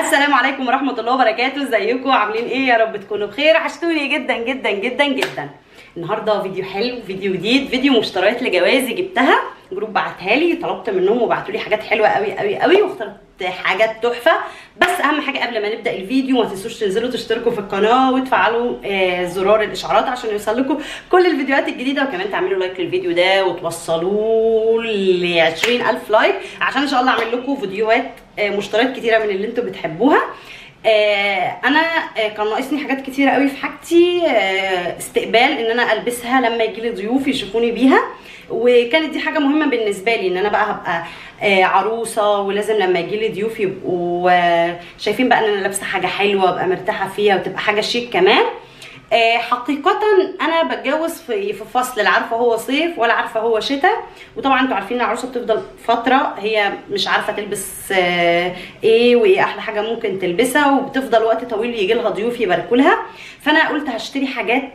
السلام عليكم ورحمة الله وبركاته. ازيكم؟ عاملين إيه؟ يا رب تكونوا بخير. وحشتوني جدا جدا جدا جدا. النهارده فيديو حلو فيديو جديد فيديو مشتريات لجوازي جبتها. group بعتها لي طلبت منهم وبعتوا لي حاجات حلوة قوي قوي قوي واخترت حاجات تحفة. بس أهم حاجة قبل ما نبدأ الفيديو ما تنسوش تنزلوا تشتركوا في القناة وتفعلوا آه زرار الإشعارات عشان يوصل لكم كل الفيديوهات الجديدة. وكمان تعملوا like للفيديو ده وتوصلوه ل 20000 like عشان إن شاء الله أعمل لكم فيديوهات مشتريات كتيرة من اللي أنتوا بتحبوها. آه أنا آه كان ناقصني حاجات كتيرة قوي في حاجتي آه استقبال إن أنا ألبسها لما يجي لي ضيوف يشوفوني بيها. وكانت دي حاجة مهمة بالنسبة لي إن أنا بقى هبقى عروسة ولازم لما يجي لي ضيوف يبقوا شايفين بقى إن أنا لابسة حاجة حلوة وأبقى مرتاحة فيها وتبقى حاجة شيك كمان. حقيقة أنا بتجوز في في فصل لا عارفة هو صيف ولا عارفة هو شتاء. وطبعا أنتوا عارفين العروسة بتفضل فترة هي مش عارفة تلبس إيه وإيه أحلى حاجة ممكن تلبسها وبتفضل وقت طويل يجي لها ضيوف يباركوا لها. فأنا قلت هشتري حاجات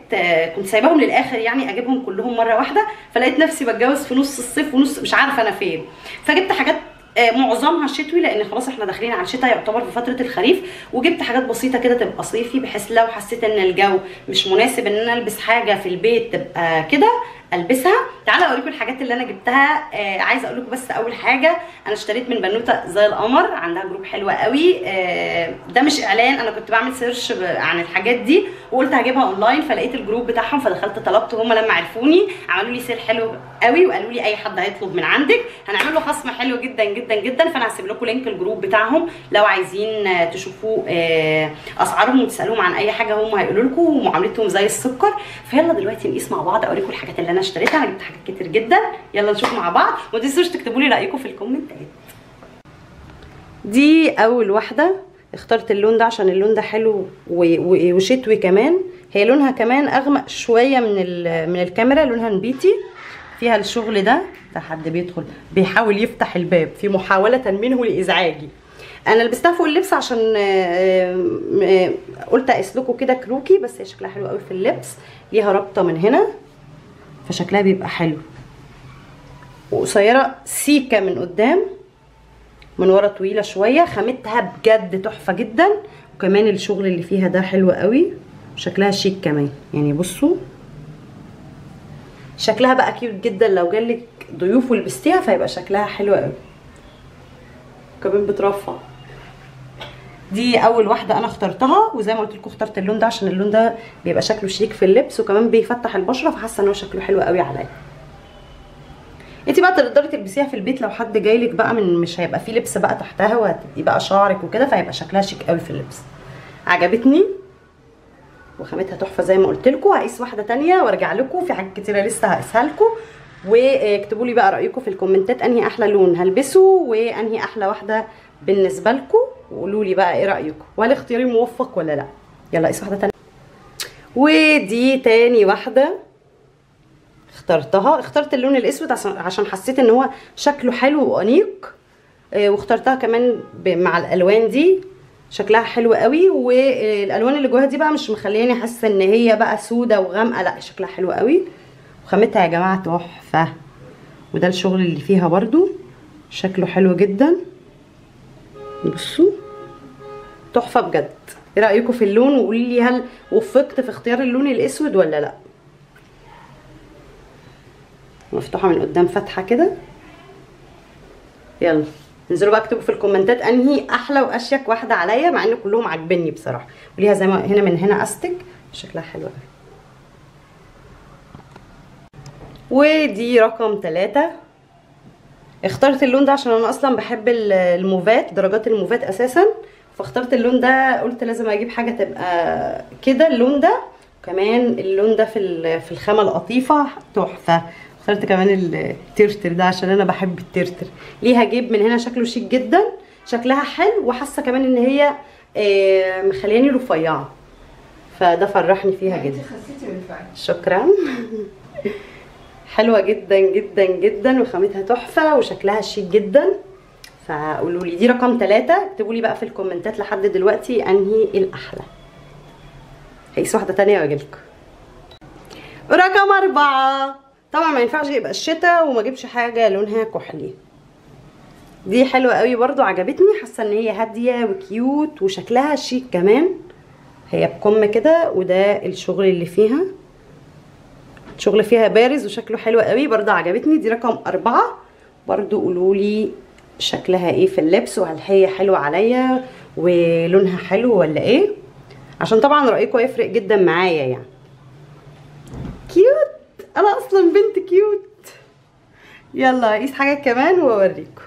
كنت سايباهم للآخر يعني أجيبهم كلهم مرة واحدة. فلقيت نفسي بتجوز في نص الصيف ونص مش عارفة أنا فين. فجبت حاجات معظمها شتوي لأن خلاص إحنا داخلين على الشتاء يعتبر في فترة الخريف وجبت حاجات بسيطة كده تبقى صيفي بحيث لو حسيت إن الجو مش مناسب إن أنا ألبس حاجة في البيت تبقى كده ألبسها. تعالوا أوريكم الحاجات اللي أنا جبتها. آه عايزة أقول لكم بس أول حاجة أنا اشتريت من بنوتة زي القمر عندها group حلوة قوي. آه ده مش إعلان أنا كنت بعمل search عن الحاجات دي وقلت هجيبها اونلاين فلقيت ال group بتاعهم فدخلت طلبت هم لما عرفوني عملوا لي sale حلو قوي وقالوا لي أي حد هيطلب من عندك. هنعمل له خصم حلو جدا جدا جدا. فأنا هسيب لكم link ال group بتاعهم. لو عايزين تشوفوا آه أسعارهم وتسألوهم عن أي حاجة هم هيقولوا لكم ومعاملتهم زي السكر. فيلا دلوقتي نقيس مع بعض أوريكم الحاجات اللي أنا اشتريتها أنا جبت حاجات كتير جدا. يلا نشوف مع بعض. وما تنسوش تكتبوا لي رأيكم في الكومنتات. دي أول واحدة. اخترت اللون ده عشان اللون ده حلو وشتوي كمان. هي لونها كمان أغمق شوية من من الكاميرا لونها نبيتي. فيها الشغل ده. ده حد بيدخل بيحاول يفتح الباب. في محاولة منه لإزعاجي. أنا لبستها فوق اللبس عشان قلت أقيس كده كروكي بس هي شكلها حلو قوي في اللبس. ليها رابطة من هنا. فشكلها بيبقى حلو. وقصيرة سيكه من قدام من ورا طويلة شوية. خامتها بجد تحفة جدا. وكمان الشغل اللي فيها ده حلو قوي. شكلها شيك كمان. يعني بصوا. شكلها بقى cute جدا. لو جالك ضيوف ولبستيها فيبقى شكلها حلو قوي. كمان بترفع. دي أول واحدة أنا اخترتها وزي ما قلت لكم اخترت اللون ده عشان اللون ده بيبقى شكله شيك في اللبس وكمان بيفتح البشرة فحاسة إن هو شكله حلو قوي عليا. انت بقى تقدري تلبسيها في البيت لو حد جاي لك بقى من مش هيبقى فيه لبس بقى تحتها وهتبقي بقى شعرك وكده فهيبقى شكلها شيك قوي في اللبس. عجبتني؟ وخامتها تحفة زي ما قلت لكم. هقيس واحدة تانية وارجع لكم في حاجات كتيرة لسه هقيسها لكم. واكتبوا لي بقى رأيكم في الكومنتات أنهي أحلى لون هلبسه وأنهي أحلى واحدة بالنسبة لكم. وقولوا لي بقى إيه رأيكم؟ وهل اختياري موفق ولا لأ؟ يلا قيس واحدة تانية. ودي تاني واحدة اخترتها. اخترت اللون الأسود عشان حسيت إن هو شكله حلو وأنيق. آه واخترتها كمان مع الألوان دي. شكلها حلو قوي. والألوان اللي جواها دي بقى مش مخلياني حاسة إن هي بقى سودة وغامقة. لأ شكلها حلو قوي. وخامتها يا جماعة تحفة. وده الشغل اللي فيها برضو. شكله حلو جدا. بصوا. تحفة بجد. إيه رايكم في اللون؟ وقولي لي هل وفقت في اختيار اللون الأسود ولا لأ؟ مفتوحة من قدام فتحة كده. يلا انزلوا بقى اكتبوا في الكومنتات أنهي أحلى وأشيك واحدة عليا مع إن كلهم عاجبني بصراحة. وليها زي ما هنا من هنا أستك. شكلها حلو قوي ودي رقم ثلاثة اخترت اللون ده عشان أنا أصلا بحب الموفات درجات الموفات أساسا. فاخترت اللون ده قلت لازم أجيب حاجة تبقى كده اللون ده. وكمان اللون ده في في الخامة القطيفة تحفة. اخترت كمان الترتر ده عشان أنا بحب الترتر. ليها جيب من هنا؟ شكله شيك جدا شكلها حلو وحاسة كمان إن هي مخلياني رفيعة. فده فرحني فيها جدا. شكرا. حلوة جدا جدا جدا وخامتها تحفة وشكلها شيك جدا. فقولوا لي. دي رقم ثلاثة اكتبوا لي بقى في الكومنتات لحد دلوقتي أنهي الأحلى. هيقيس واحدة تانية واجيلكوا رقم أربعة. طبعا ما ينفعش يبقى الشتاء وما أجيبش حاجة لونها كحلي. دي حلوة قوي برضو عجبتني. حاسة إن هي هادية و cute وشكلها شيك كمان. هي بكم كده وده الشغل اللي فيها. الشغل فيها بارز وشكله حلو قوي برضو عجبتني. دي رقم أربعة. برضو قولولي شكلها إيه في اللبس وهل هي حلوة عليا ولونها حلو ولا إيه؟ عشان طبعا رايكم هيفرق جدا معايا يعني. cute! أنا أصلا بنت cute. يلا اقيس حاجة كمان واوريكم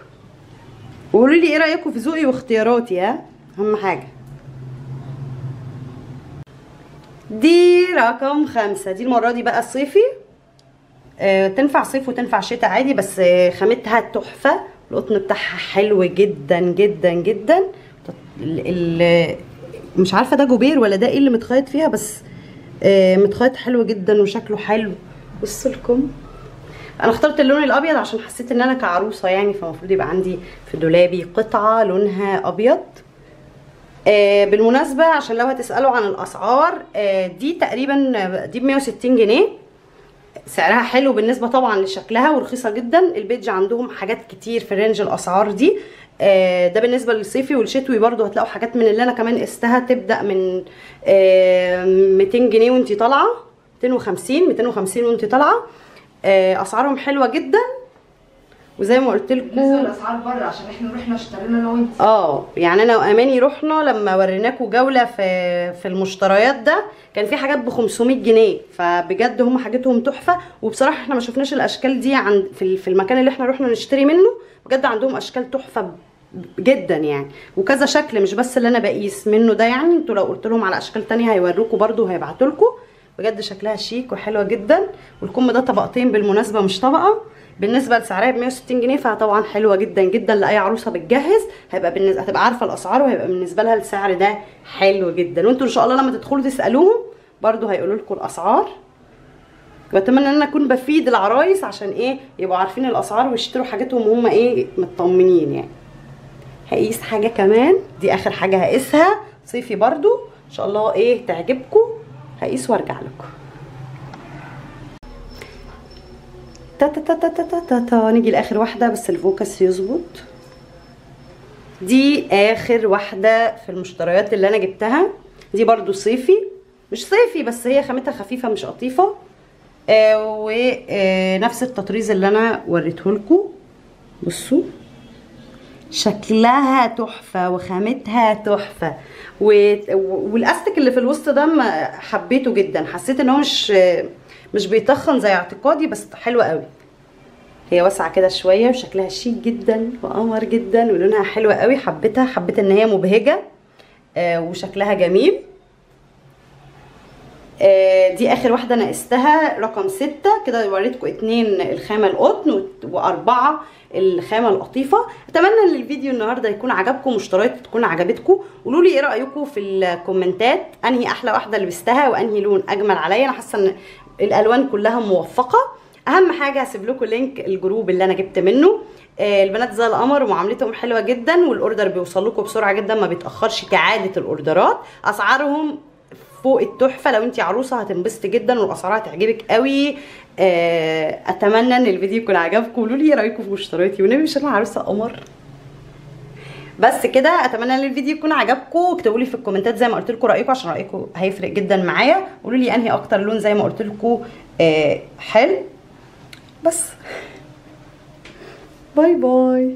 وقولوا لي إيه رايكم في ذوقي واختياراتي ها؟ أهم حاجة. دي رقم خمسة. دي المرة دي بقى صيفي. آه تنفع صيف وتنفع شتاء عادي بس آه خامتها تحفة. القطن بتاعها حلو جدا جدا جدا. ال مش عارفة ده جوبير ولا ده إيه اللي متخيط فيها بس آه متخيط حلو جدا وشكله حلو. بصوا لكم. أنا اخترت اللون الأبيض عشان حسيت إن أنا كعروسة يعني فالمفروض يبقى عندي في دولابي قطعة لونها أبيض. آه بالمناسبة عشان لو هتسألوا عن الأسعار آه دي تقريبا دي ب 160 جنيه. سعرها حلو بالنسبة طبعا لشكلها ورخيصة جدا. ال page عندهم حاجات كتير في range الأسعار دي. آه ده بالنسبة للصيفي والشتوي برضو هتلاقوا حاجات من اللي أنا كمان قستها. تبدأ من آه 200 جنيه وانتي طالعة 250 250 وانتي طالعة. آه أسعارهم حلوة جدا. وزي ما قلت لكم بالنسبة للاسعار بره عشان إحنا رحنا اشترينا أنا وأنت. آه يعني أنا وأماني رحنا لما وريناكم جولة في في المشتريات ده كان في حاجات ب 500 جنيه. فبجد هم حاجتهم تحفة. وبصراحة إحنا ما شفناش الأشكال دي عند في في المكان اللي إحنا رحنا نشتري منه. بجد عندهم أشكال تحفة جدا يعني. وكذا شكل مش بس اللي أنا بقيس منه ده يعني. أنتوا لو قلت لهم على أشكال تانية هيوروكوا برده وهيبعتوا لكم بجد شكلها شيك وحلوة جدا. والكم ده طبقتين بالمناسبة مش طبقة. بالنسبة لسعرها ب 160 جنيه فطبعا حلوة جدا جدا لأي عروسة بتجهز هيبقى بالنسبة هتبقى عارفة الأسعار وهيبقى بالنسبة لها السعر ده حلو جدا. وأنتوا إن شاء الله لما تدخلوا تسألوهم برده هيقولوا لكم الأسعار. واتمنى إن أنا أكون بفيد العرايس عشان إيه؟ يبقوا عارفين الأسعار ويشتروا حاجتهم وهم إيه؟ مطمنين يعني. هقيس حاجة كمان دي آخر حاجة هقيسها. صيفي برده إن شاء الله إيه؟ تعجبكم هقيس وأرجع لكم. تا تا تا تا تا تا, تا, تا. نيجي لآخر واحدة بس الفوكس يظبط. دي آخر واحدة في المشتريات اللي أنا جبتها. دي برضو صيفي. مش صيفي بس هي خامتها خفيفة مش قطيفة. آه ونفس آه التطريز اللي أنا وريته لكم. بصوا. شكلها تحفة وخامتها تحفة. والأستك اللي في الوسط ده حبيته جدا. حسيت إن هو مش مش بيتخن زي اعتقادي بس حلوة قوي. هي واسعة كده شوية وشكلها شيك جدا وقمر جدا ولونها حلوة قوي. حبيتها حبيت إن هي مبهجة آه وشكلها جميل. آه دي آخر واحدة أنا قستها رقم ستة. كده وريتكم اتنين الخامة القطن وأربعة الخامة القطيفة. أتمنى إن الفيديو النهارده يكون عجبكم مشتريات تكون عجبتكم. قولوا لي إيه رأيكم في الكومنتات؟ أنهي أحلى واحدة لبستها وأنهي لون أجمل عليا؟ أنا حاسة إن الألوان كلها موفقة. أهم حاجة هسيب لكم link ال group اللي أنا جبت منه. آه البنات زي القمر ومعاملتهم حلوة جدا وال order بيوصل لكم بسرعة جدا ما بيتأخرش كعادة الأوردرات. أسعارهم فوق التحفة. لو انت عروسة هتنبسطي جدا والأسعار هتعجبك قوي. آه أتمنى إن الفيديو يكون عجبكم. قولوا لي إيه رأيكم في مشترياتي ونبي مش أنا عروسة قمر. بس كده اتمنى ان الفيديو يكون عجبكم اكتبوا لي في الكومنتات زي ما قلت لكم رأيكم عشان رأيكم هيفرق جدا معايا. قولوا لي انهي أكتر لون زي ما قلت لكم آه حلو. بس. bye bye.